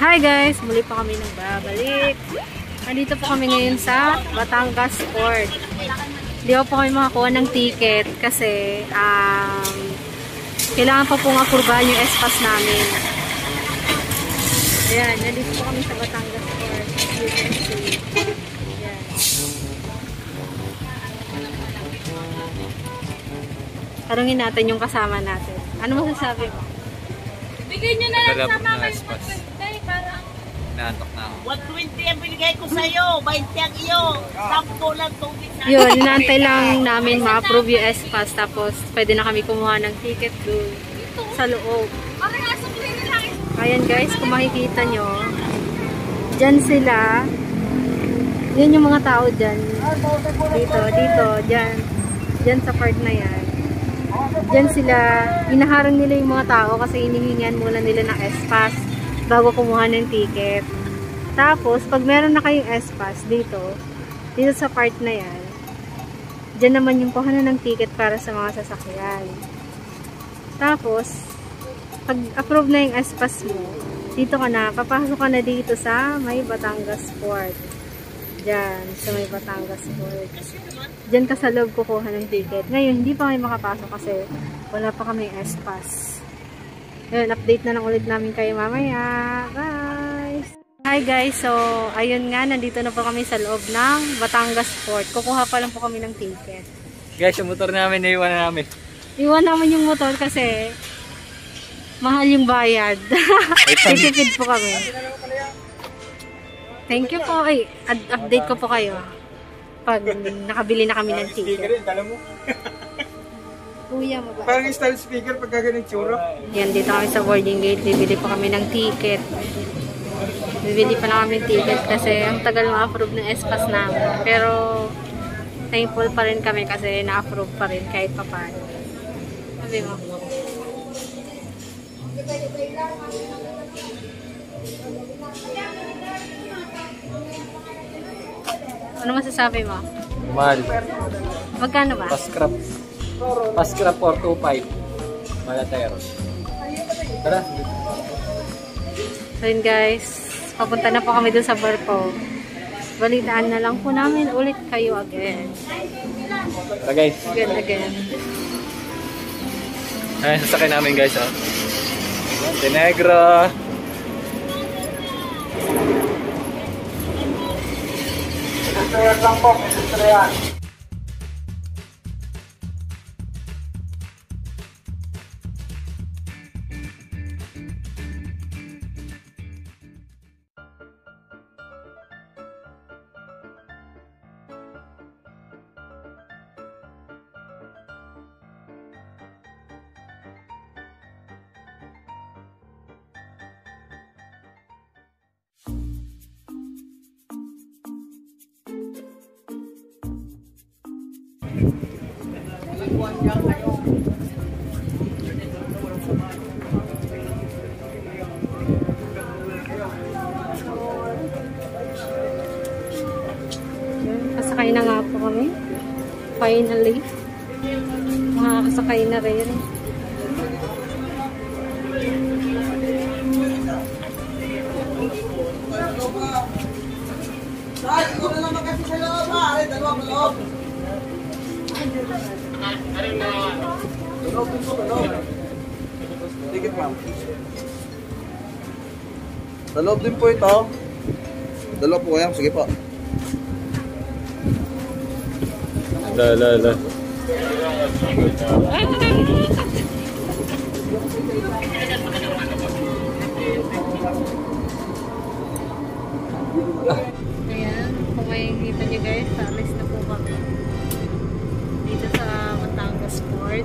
Hi guys! Muli pa kami nang babalik. Nandito po kami ngayon sa Batangas Port. Hindi po kami makakuha ng ticket kasi um, kailangan pa pong apurbahan yung S-Pass namin. Ayan, nandito po kami sa Batangas Port. You can see. Ayan. Tarungin natin yung kasama natin. Ano masasabi mo? Bigay nyo na lang sa mga espas. Birthday para Naantok na ako. 120 ang binigay ko sa'yo, 20 ang iyo. Sampo lang tubig sa Yun, inaantay lang namin ma-approve yung S-Pass tapos pwede na kami kumuha ng ticket doon sa loob. Ayan guys, kung makikita nyo, dyan sila. Yan yung mga tao dyan. Dito, dito, dyan. Dyan sa part na yan. Dyan sila, inaharang nila yung mga tao kasi inihingan muna nila ng S-Pass bago kumuha ng ticket. Tapos, pag meron na kayong S-Pass dito, dito sa part na yan, dyan naman yung kuhanan ng ticket para sa mga sasakyan. Tapos, pag approve na yung S-Pass mo, dito ka na, papasok ka na dito sa may Batangas Port. Diyan, sa may Batangas Port. Diyan ka sa loob kukuha ng ticket. Ngayon, hindi pa kami makapasok kasi wala pa kami S-Pass. Ngayon, update na lang ulit namin kayo mamaya. Guys! Hi guys! So, ayun nga, nandito na po kami sa loob ng Batangas Port. Kukuha pa lang po kami ng ticket. Guys, yung motor namin, naiwan na namin. Iwan naman yung motor kasi mahal yung bayad. Titipid po kami. Thank you po. Ay, update ko po kayo. Pag nakabili na kami ng ticket. Kuya, mababa. Parang style speaker pagka ganun tsura. Yan, dito kami sa boarding gate. Bibili pa kami ng ticket. Bibili pa lang kami ticket kasi ang tagal ma-approve ng S-Pass namin. Pero, thankful pa rin kami kasi na-approve pa rin kahit pa paano. Sabi mo. Ano masasabi mo? Mahal. Magkano ba? Pascrap. Pascrap 425. Malatero. Tara. So yun guys, papunta na po kami dun sa barko. Balitaan na lang po namin ulit kayo again. Tara guys. Again, again. Ayan, sasakay namin guys. Oh. Montenegro. Industrial lang po. Yun, Kasakay na nga po kami. Finally. Makakasakay na rin. Sa loob din po ito. Dalawa po kayo. Sige po. La la la. Ayan, kung makikita nyo guys, alis na po kami. Dito sa Batangas Port.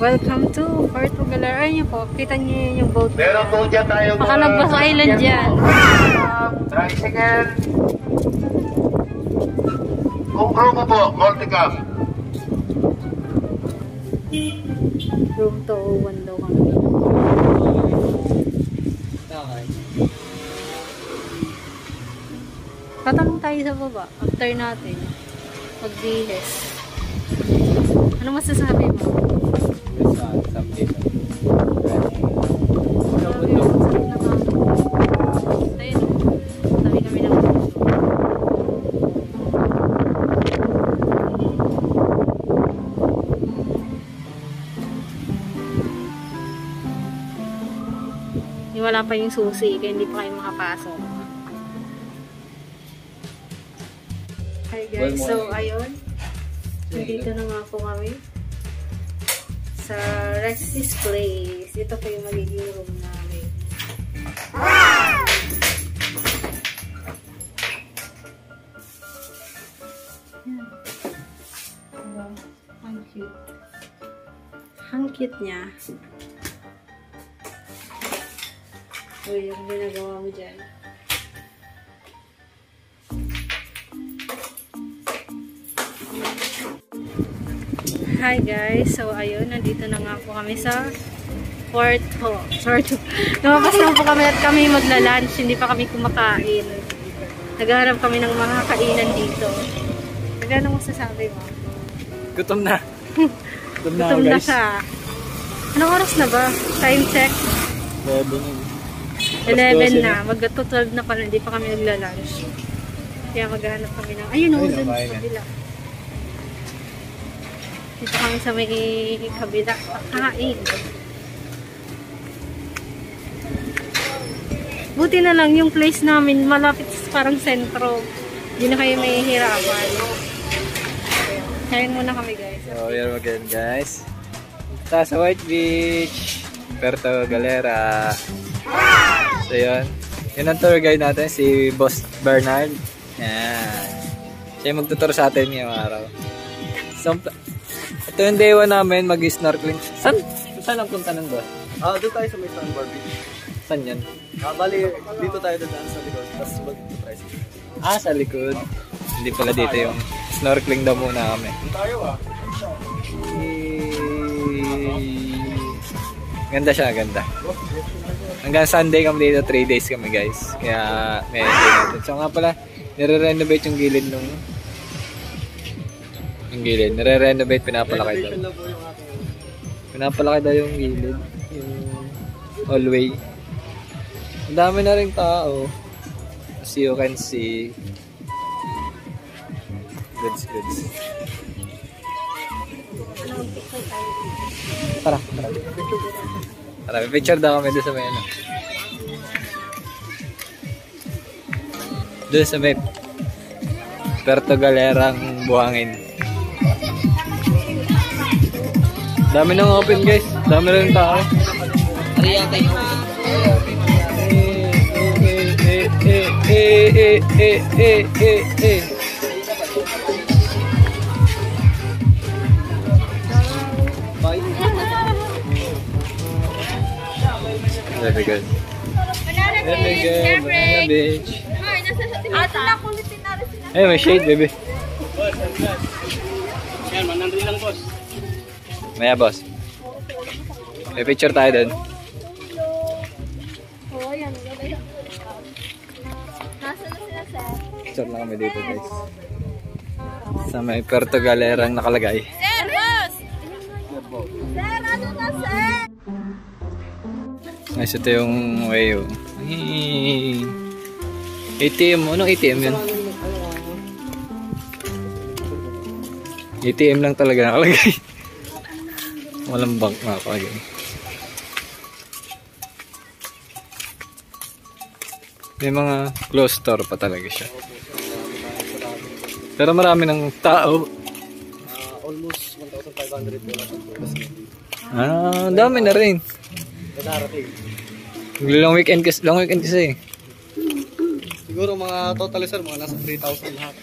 Welcome to Puerto Galera. Ayun po, kita niyo yung boat. Meron po dyan tayo Makalabas island dyan. tricycle. Kung grupo po, multicam. Room 201 daw kami. Tatanong tayo sa baba. After natin. Pagdiles. Ano masasabi mo? Kami ng Yung wala pa yung susi, kaya hindi pa kayo makapasok. Hi guys, so ayun. Nandito na nga po kami sa Rex's Place. Ito po yung magiging room namin. Yan. Diba? Ang cute. Ang cute niya. Uy, yung ginagawa mo dyan. Hi guys! So ayun, nandito na nga po kami sa Porto. Porto. Lumabas lang po kami at kami magla-lunch. Hindi pa kami kumakain. Naghahanap kami ng mga kainan dito. Magkano mo sasabi mo? Gutom na. Gutom na Gutom na guys. siya. Anong oras na ba? Time check? Bebe na. 11 12 na. Mag-12 na pala. Hindi pa kami nagla-lunch. Kaya maghahanap kami ng... Ayun, oh, Ayun, dun kumain sa na. kabila. Dito kami sa may kabila. Pakain. Buti na lang yung place namin malapit parang sentro. Hindi na kayo may hirapan. Kain muna kami guys. So, here again, guys. Punta sa White Beach. Puerto Galera. So, yun. Yun ang tour guide natin, si Boss Bernard. Yan. Siya yung magtutur sa atin ngayong araw. So, ito yung day namin, mag-snorkeling. Saan? Saan ang punta ng boss? Ah, doon tayo sa may sandbar beach. Saan yan? Ah, bali, dito tayo dadaan sa likod. Tapos mag-tricycle. Ah, sa likod. Hindi pala dito yung snorkeling daw muna kami. Tayo ah. Ganda siya, ganda. Hanggang Sunday kami dito, 3 days kami guys. Kaya may enjoy natin. So nga pala, nire-renovate yung gilid nung yung gilid. Nire-renovate, pinapalaki daw. aking... Pinapalaki daw yung gilid. Yung hallway. Ang dami na rin tao. As you can see. Goods, goods. Tara, tara. Tara, picture daw kami doon sa may ano. Doon sa may Puerto Galerang buhangin. Dami nang open guys. Dami rin tao. Eh, eh, eh, eh, eh, eh, eh. Very good. Banana Very beach. Banana beach. Hoy, nasa sa tingin. Ate na kulitin na rin sila. Ay, may shade, baby. Maya, boss. May picture tayo dun. Picture na kami dito, guys. Sa may Puerto Galerang nakalagay. Sir, boss! Sir, ano na, sir? Nice, ito yung way, oh. Hey. ATM, anong ATM yun? ATM lang talaga nakalagay. Walang bank nakalagay. May mga closed store pa talaga siya. Pero marami ng tao. Ah, almost 1,000 3,500 po lang ang tulas niya. Ah, dami na rin. Nadarating. Long weekend kasi, long weekend kasi. Siguro mga total sir, mga nasa 3,000 lahat.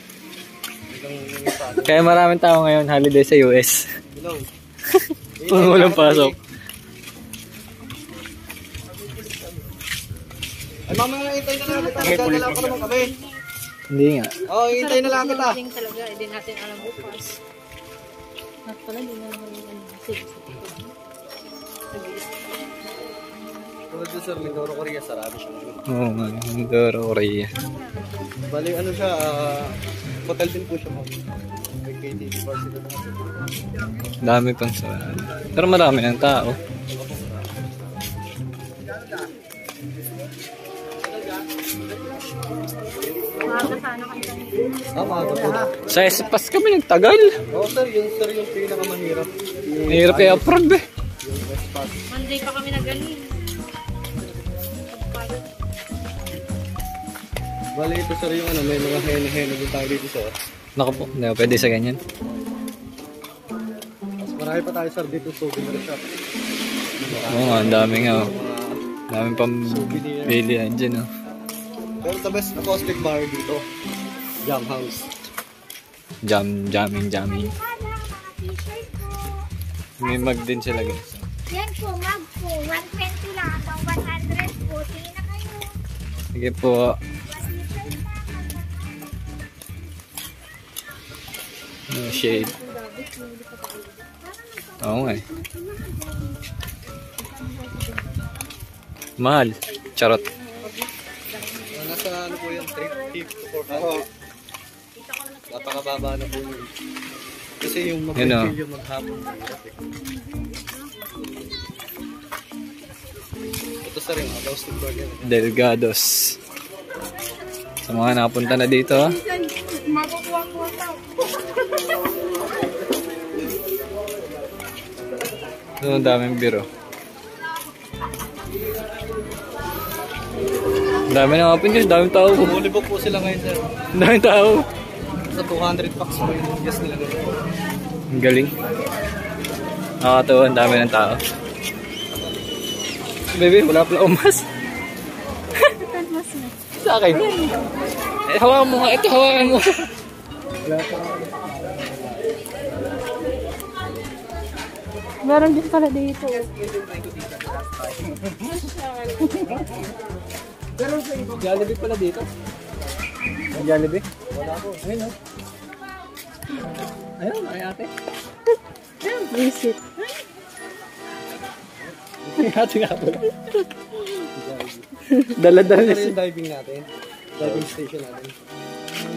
Kaya maraming tao ngayon holiday sa US. Below. Walang pasok. Ay, mamaya hintay na lang kita. Magdadala pa naman kami. Hindi nga. Oo, oh, hintay na lang kita. Hindi talaga, hindi natin alam bukas. At pala, hindi na naman yung ano. Sige, sige. Tulad dun sir, Mindoro, Korea, sarado siya. Oo nga, Mindoro, Korea. Bali, ano siya, ah, hotel din po siya mo. May KTV bar sila na. Dami pang sa Pero marami ng tao. Ah. Sa Espas kami nagtagal. Oo sir, yun sir yung pinakamahirap. Mahirap kaya approve eh. Yung. Monday pa kami nagaling. Bali, ito sir yung ano, may mga hene-hene din tayo dito sir. Naku po, hindi pwede sa ganyan. Mas marami pa tayo sir dito souvenir shop. Oo nga, ang dami nga. Oh. Mga Dami pang bilihan dyan oh. Pero the best acoustic bar dito, Jam House. Jam, jamming, jamming. May mag din sila guys. Yan po, mag po. 120 lang hanggang 100 po. Tingin na kayo. Sige po. Shade. Oo nga eh. Mahal. Charot. Ah, nasa ano po yan, 350 to 400. Napakababa na po yun. Kasi yung Yun, oh. mag yung maghapon. Ito sa rin, bar yan. Delgados. Sa mga napunta na dito. Makukuha ko ito. Doon ang daming biro. Ang dami na open guys, daming tao. Umulibok po sila ngayon sir. Ang daming tao. Sa 200 bucks po yung guest nila ngayon. Ang galing. Nakakatawa, ang dami ng tao. Baby, wala pala umas. Sa akin. Eh, hawakan mo nga. Ito, hawakan mo. Meron din pala dito. Jollibee pala dito. May Jollibee? Wala po. Ayun, oh. Ayun, ay ate. Visit. ate nga pala. Dala-dala Ito yung diving natin. Diving station natin.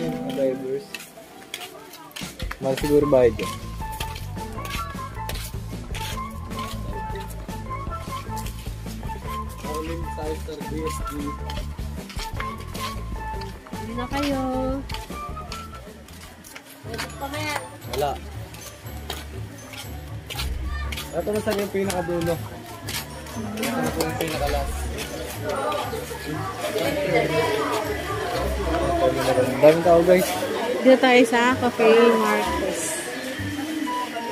Mga divers. Mahal siguro bayad yun. Howling Sister BSD. Hindi na kayo. Wala. Ito na saan yung pinakadulo. Ito na yung pinakalas. Daming tao guys. Dito tayo sa Cafe Marcos.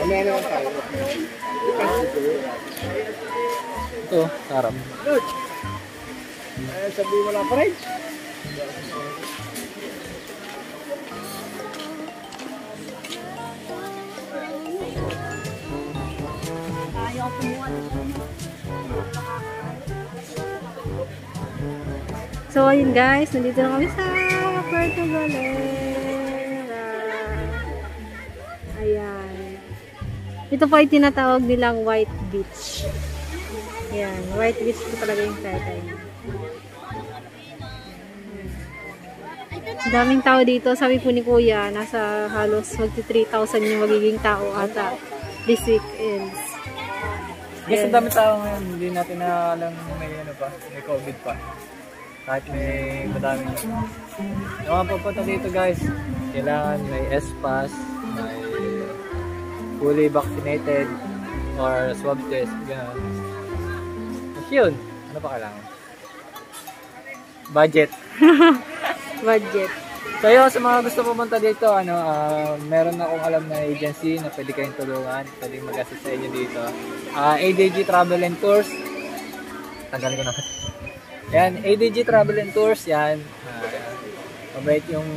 Mamaya naman tayo. Ito, sarap. Eh, sabi mo lang pa rin. So, ayun guys, nandito na kami sa Puerto Galera. Ayan. Ito po ay tinatawag nilang White Beach. Ayan, White Beach po talaga yung. Ang daming tao dito. Sabi po ni Kuya, nasa halos magti 3,000 yung magiging tao ata this weekends. Guys, ang dami tao ngayon. Hindi natin na alam may ano pa, may COVID pa. Kahit may madaming Yung mga pupunta dito guys, kailangan may S-Pass, may fully vaccinated, or swab test, gano'n. Tapos yun, ano pa kailangan? Budget. Budget. So yun, sa mga gusto pumunta dito, ano, ah, meron akong alam na agency na pwede kayong tulungan, pwede mag-assist sa inyo dito. Ah, ADG Travel and Tours. Tagal ko na. Yan, ADG Travel and Tours, yan. Ah, mabait yung,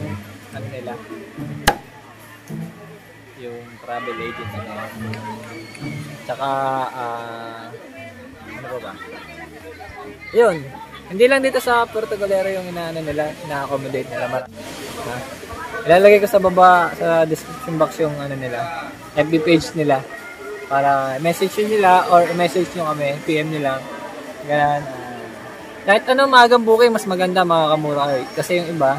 ano nila, yung travel agency na. Tsaka, ah, ano ba ba? Yun, hindi lang dito sa Puerto Galera yung inaano nila, ina-accommodate nila. Ha? Ilalagay ko sa baba, sa description box yung ano nila, FB page nila. Para message nila or message nyo kami, PM lang. Ganun. ah. Kahit ano maagang booking, mas maganda, makakamura kayo. Kasi yung iba,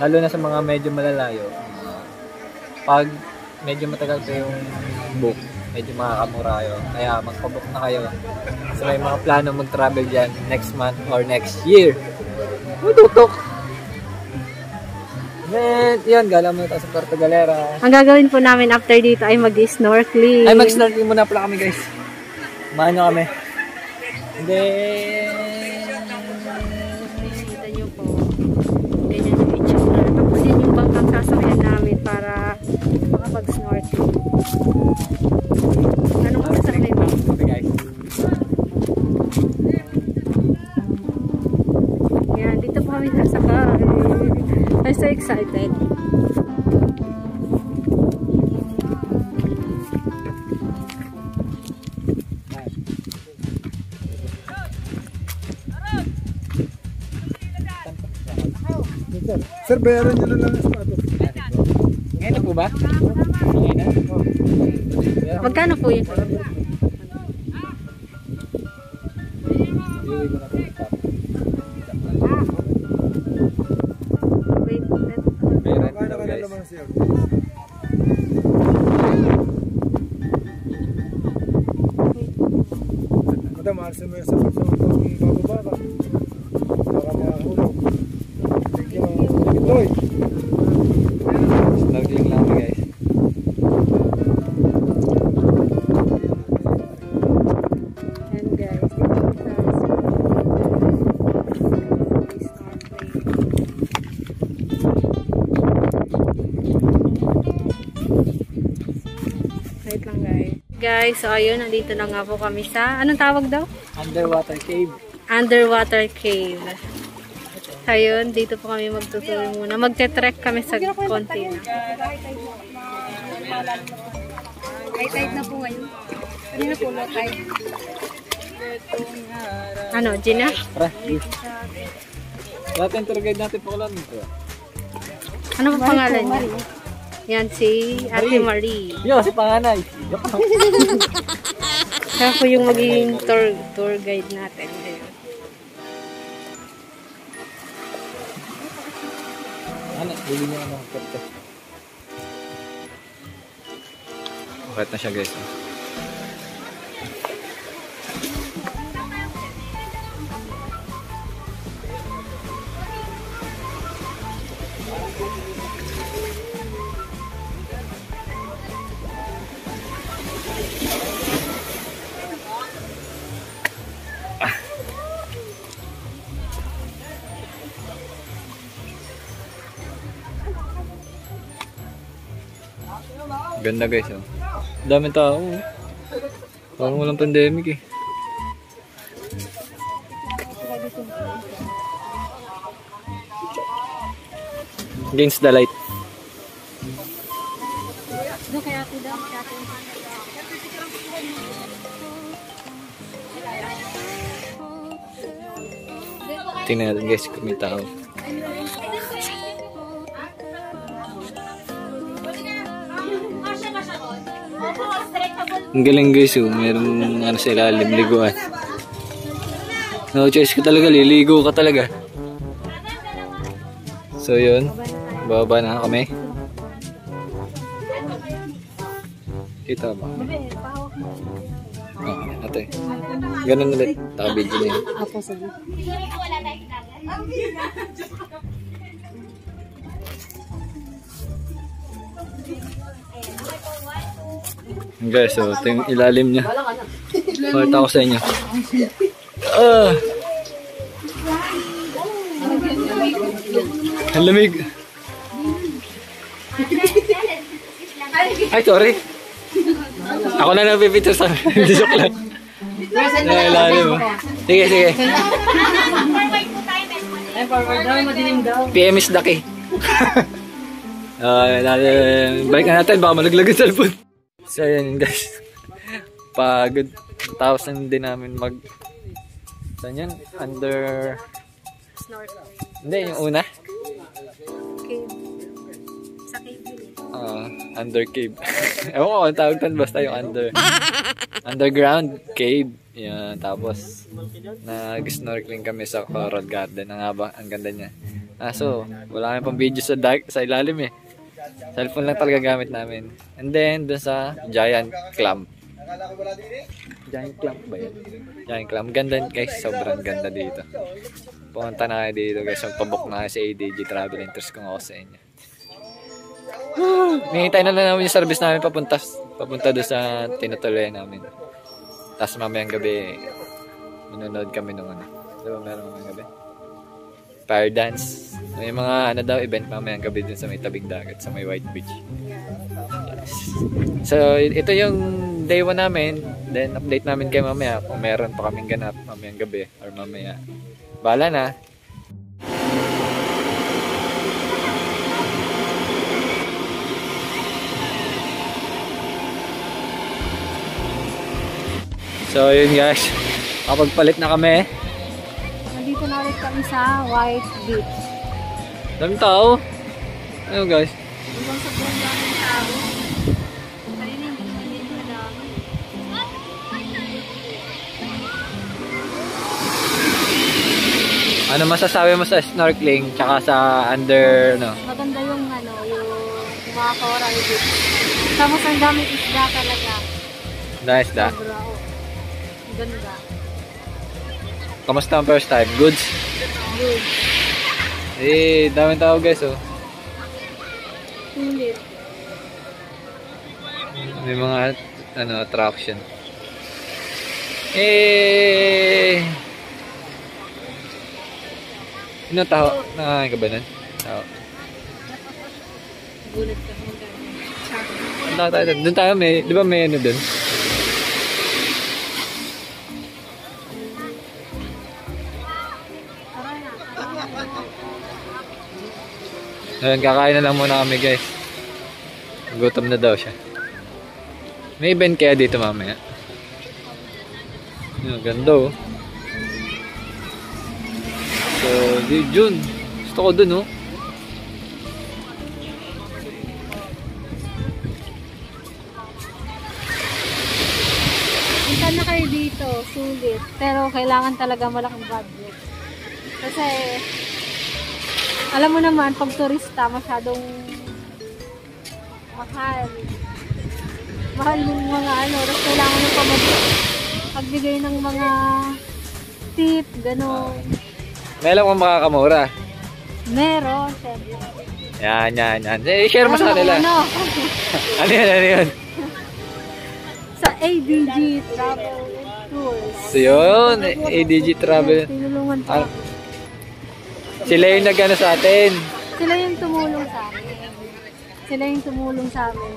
lalo na sa mga medyo malalayo, pag medyo matagal kayo yung book, medyo makakamura kayo. Kaya magpabook na kayo. So may mga plano mag-travel dyan next month or next year. Tutok! Then, yun, gala muna tayo sa Puerto Galera. Ang gagawin po namin after dito ay mag-snorkeling. Ay, mag-snorkeling muna pala kami, guys. Maano kami. Then, excited. Sir, bayaran nyo na lang ang sapatos. Ngayon na po ba? Ngayon na? Magkano po yun? Sir. Madam, alisin mo yung sapatos guys. So ayun, nandito na nga po kami sa, anong tawag daw? Underwater cave. Underwater Cave. Ayun, dito po kami magtutuloy muna. Magte-trek kami sa konti na. High tide na po ngayon. Hindi na po low tide. Ano, Gina? Tara. Dati yung tour guide natin po lang dito. Ano po pangalan niya? Yan si Ate Marie. Yo, si panganay. Siya po yung magiging tour, tour guide natin. Ayun. Ano, bili niya ano, korte. Bakit na siya guys. Ganda guys oh. Daming tao oh. Parang walang pandemic eh. Against the light. Tingnan natin guys kung may tao. Ang galing guys oh. Meron ano sa ilalim liguan. No choice ka talaga. Liligo ka talaga. So yun. Bababa na kami. Kita ba? Oh, ate. Ganun ulit. Tabi din yun. Apo sa Guys, so ito yung ilalim niya. Pakita ko sa inyo. Ah! Ang lamig. Ay, sorry. Ako na nagpipicture sa Hindi joke lang. Nailalim mo. Sige, sige. Forward po tayo. Ay, forward daw, madilim daw. PM is Daki. Ah, uh, balik na natin, baka malaglag yung cellphone. So, yun guys. Pagod. Tapos na din namin mag... Saan yun? Under... Snorkel. Hindi, yung una. Cave. Sa cave yun. Ah, under cave. Ewan ko kung tawag doon, basta yung under. Underground cave. Yan, tapos nag-snorkeling kami sa Coral Garden. Ang haba, ang ganda niya. Ah, so, wala kami pang video sa, dark, sa ilalim eh. Cellphone lang talaga gamit namin. And then, dun sa Giant Clam. Giant Clam ba yun? Giant Clam. Ganda guys, sobrang ganda dito. Pumunta na kayo dito guys. Magpabook na sa ADG Travel Interest kung ako sa inyo. Nihintay na lang namin yung service namin papunta, papunta doon sa tinutuloy namin. Tapos mamayang gabi, manonood kami nung ano. Di ba meron mamayang gabi? Fire dance. May mga ano daw event mamayang gabi dun sa may tabing dagat, sa may White Beach. Yes. So, ito yung day 1 namin. Then, update namin kay mamaya kung meron pa kaming ganap mamayang gabi or mamaya. Bala na. So, yun guys. Kapagpalit na kami. Nandito na ulit kami sa White Beach. Daming tao. Ano guys? Hanggang sa buong daming tao. Kanina hindi naman din. Ano masasabi mo sa snorkeling tsaka sa under, no? Maganda yung ano, yung mga coral beach. Tapos ang daming isda talaga. Nice da. Sobra, oh. Ganda. Kamusta ang first time? Goods? Good. Eh, daming tao guys, oh. Sulit. May mga, ano, attraction. Eh! Ano tao? Nakakain ka ba nun? Tao. Gulat ka kung gano'n. Tao tayo. Doon tayo may, di ba may ano doon? Ayun, kakain na lang muna kami guys. Gutom na daw siya. May event kaya dito mamaya. Yung ganda oh. So, Jun. Gusto ko dun oh. Punta na kayo dito, sulit. Pero kailangan talaga malaking budget. Kasi, alam mo naman, pag turista, masyadong mahal. Mahal yung mga ano, tapos kailangan mo pa mag pagbigay ng mga tip, gano'n. May alam kong makakamura. Meron, syempre. Yan, yan, yan. Eh, share mo sa kanila. Ano, Ano yan, ano yan? sa ADG Travel Tours. So yun, ADG Travel. Tinulungan pa. Sila yung nag-ano sa atin. Sila yung tumulong sa amin. Sila yung tumulong sa amin.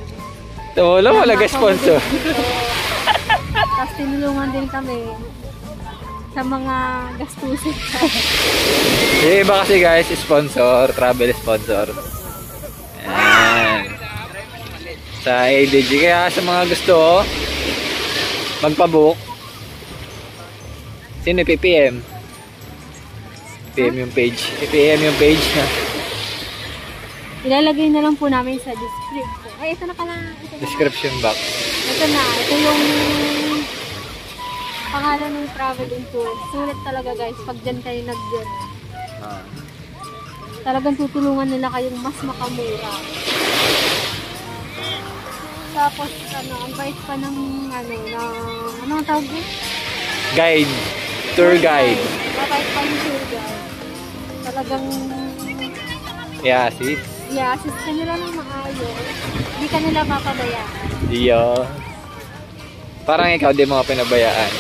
Tumulong, wala ka sponsor. Tapos tinulungan din kami sa mga gastusin. Yung iba kasi guys, sponsor, travel sponsor. Ayan. Sa ADG. Kaya sa mga gusto, magpabook. Sino PPM? PPM yung page. PPM yung page na. Ilalagay na lang po namin sa description. Ay, ito na pala. Ito na. Description box. Ito na. Ito yung pangalan ng travel and tour. Sulit talaga guys. Pag dyan kayo nag Ah. talagang tutulungan nila kayong mas makamura. Tapos, ano, ang bait pa ng, ano, na, ano ang tawag doon? Guide. Tour guide. Mabait pa yung tour guide. Talagang, Yeah, sis. i-assist ka nila ng maayos. Hindi ka nila papabayaan. Iyo. Parang ikaw di mo ka pinabayaan.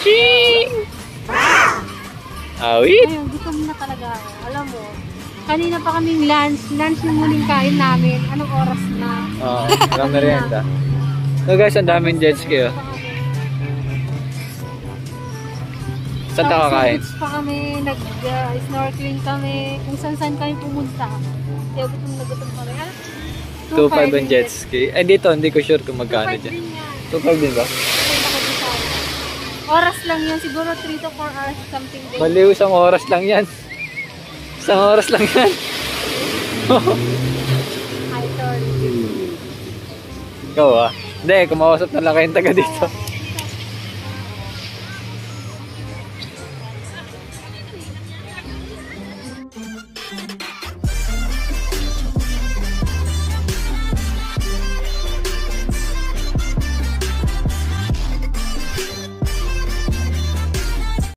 Ching! Awit! Ayun, gutom na talaga ako. Alam mo, Kanina pa kaming lunch. Lunch yung muling kain namin. Anong oras na? Oo, walang merienda. So guys, ang daming jet ski Saan tayo Tapos sa kakain? beach pa kami, nag-snorkeling kami. Kung saan-saan kami pumunta. Kaya gutom na gutom kami. Ah, 2.5 ang jet ski. Eh dito, hindi ko sure kung magkano 2.5 dyan. din yan. 2.5 din ba? Oras lang yun. Siguro 3 to 4 hours something din. Baliw, isang oras lang yan. Isang oras lang yan. Hi, sorry. Ikaw ah. Hindi, kumausap na lang kayong taga dito.